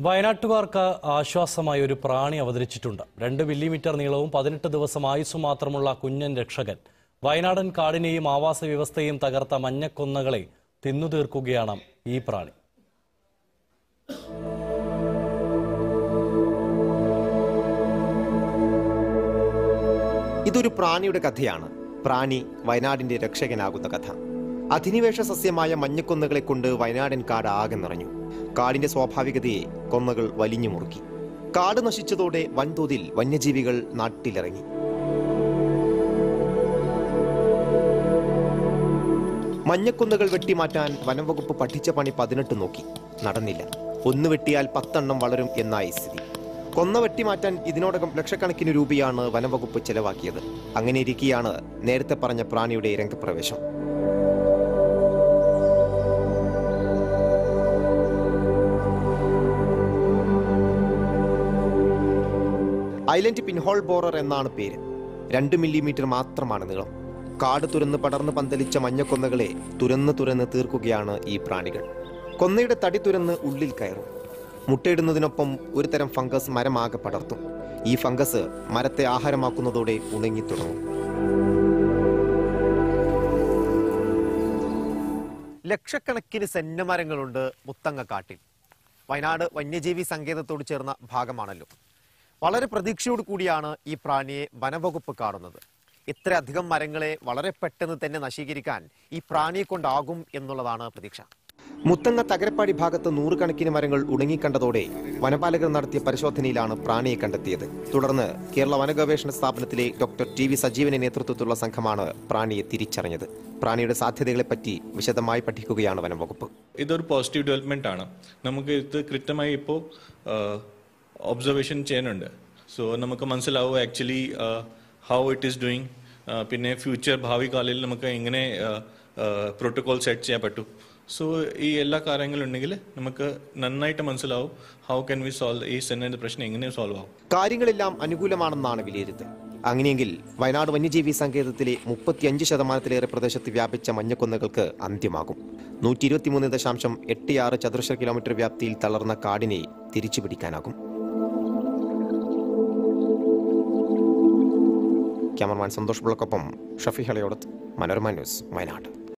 വയനാട്ടുകാർക്ക് ആശ്വാസമായ ഒരു പ്രാണി അവതരിച്ചിട്ടുണ്ട്. രണ്ട് മില്ലിമീറ്റർ നീളവും പതിനെട്ട് ദിവസം ആയുസ്സും മാത്രമുള്ള കുഞ്ഞൻ രക്ഷകൻ. വയനാടൻ കാടിനെയും ആവാസ വ്യവസ്ഥയെയും തകർത്ത മഞ്ഞക്കൊന്നകളെ തിന്നുതീർക്കുകയാണ് ഈ പ്രാണി. ഇതൊരു പ്രാണിയുടെ കഥയാണ്. പ്രാണി വയനാടിന്റെ രക്ഷകനാകുന്ന കഥ. അധിനിവേശ സസ്യമായ മഞ്ഞക്കൊന്നുകളെ കൊണ്ട് വയനാടൻ കാട് ആകെ നിറഞ്ഞു. കാടിന്റെ സ്വാഭാവികതയെ കൊന്നകൾ വലിഞ്ഞു മുറുക്കി. കാട് നശിച്ചതോടെ വൻതോതിൽ വന്യജീവികൾ നാട്ടിലിറങ്ങി. മഞ്ഞക്കുന്നുകൾ വെട്ടിമാറ്റാൻ വനംവകുപ്പ് പഠിച്ച പണി പതിനെട്ട് നോക്കി. നടന്നില്ല. ഒന്ന് വെട്ടിയാൽ പത്തെണ്ണം വളരും എന്നായി സ്ഥിതി. കൊന്ന വെട്ടിമാറ്റാൻ ഇതിനോടകം ലക്ഷക്കണക്കിന് രൂപയാണ് വനംവകുപ്പ് ചെലവാക്കിയത്. അങ്ങനെ ഇരിക്കെയാണ് നേരത്തെ പറഞ്ഞ പ്രാണിയുടെ രംഗപ്രവേശം. ഐലൻഡ് പിൻഹോൾ ബോറർ എന്നാണ് പേര്. രണ്ട് മില്ലിമീറ്റർ മാത്രമാണ് നീളം. കാട് തുരന്ന് പടർന്ന് പന്തലിച്ച മഞ്ഞക്കൊന്നകളെ തുരന്ന് തുരന്ന് തീർക്കുകയാണ് ഈ പ്രാണികൾ. കൊന്നയുടെ തടി തുരന്ന് ഉള്ളിൽ കയറും. മുട്ടയിടുന്നതിനൊപ്പം ഒരു തരം ഫംഗസ് മരമാകെ പടർത്തും. ഈ ഫംഗസ് മരത്തെ ആഹാരമാക്കുന്നതോടെ ഉണങ്ങി തുടങ്ങും. ലക്ഷക്കണക്കിന് സെന്നമരങ്ങളുണ്ട് മുത്തങ്ങക്കാട്ടിൽ വയനാട് വന്യജീവി സങ്കേതത്തോട് ചേർന്ന ഭാഗമാണല്ലോ. വളരെ പ്രതീക്ഷയോട് കൂടിയാണ് ഈ പ്രാണിയെ വനവകുപ്പ് കാണുന്നത്. ഇത്രയധികം മരങ്ങളെ വളരെ പെട്ടെന്ന് തന്നെ നശീകരിക്കാൻ ഈ പ്രാണിയെ കൊണ്ടാകും എന്നുള്ളതാണ് പ്രതീക്ഷ. മുത്തങ്ങ തകരപ്പാടി ഭാഗത്ത് നൂറുകണക്കിന് മരങ്ങൾ ഉണങ്ങിക്കണ്ടതോടെ വനപാലകർ നടത്തിയ പരിശോധനയിലാണ് പ്രാണിയെ കണ്ടെത്തിയത്. തുടർന്ന് കേരള വനഗവേഷണ സ്ഥാപനത്തിലെ ഡോക്ടർ ടി വി സജീവന്റെ നേതൃത്വത്തിലുള്ള സംഘമാണ് പ്രാണിയെ തിരിച്ചറിഞ്ഞത്. പ്രാണിയുടെ സാധ്യതകളെപ്പറ്റി വിശദമായി പഠിക്കുകയാണ് വനംവകുപ്പ്. ഇതൊരു പോസിറ്റീവ് ഡെവലപ്മെന്റ് ആണ് നമുക്ക് ഇത് കൃത്യമായി ഇപ്പോൾ ഒബ്സർവേഷൻ ചെയ്യുന്നുണ്ട്. സോ നമുക്ക് മനസ്സിലാവും actually how it is doing പിന്നെ ഫ്യൂച്ചർ ഭാവി കാലിൽ നമുക്ക് എങ്ങനെ പ്രോട്ടോകോൾ സെറ്റ് ചെയ്യാൻ പറ്റും. സോ ഈ എല്ലാ കാര്യങ്ങളുണ്ടെങ്കിൽ നമുക്ക് നന്നായിട്ട് മനസ്സിലാവും ഹൗ കൻ വി സോൾവ് ഈ സെന്നയുടെ പ്രശ്നം എങ്ങനെ സോൾവ് ആവും. കാര്യങ്ങളെല്ലാം അനുകൂലമാണെന്നാണ് വിലയിരുത്തൽ. അങ്ങനെയെങ്കിൽ വയനാട് വന്യജീവി സങ്കേതത്തിലെ മുപ്പത്തിയഞ്ച് ശതമാനത്തിലേറെ പ്രദേശത്ത് വ്യാപിച്ച മഞ്ഞക്കൊന്നകൾക്ക് അന്ത്യമാകും. നൂറ്റി ഇരുപത്തിമൂന്ന് ദശാംശം എട്ട് ആറ് ചതുരശ്ര കിലോമീറ്റർ വ്യാപ്തിയിൽ തളർന്ന കാടിനെ തിരിച്ചു ക്യാമറമാൻ സന്തോഷ് ബ്ലോക്കൊപ്പം ഷഫി ഹളയോടത്ത് മനോരമ ന്യൂസ് വയനാട്.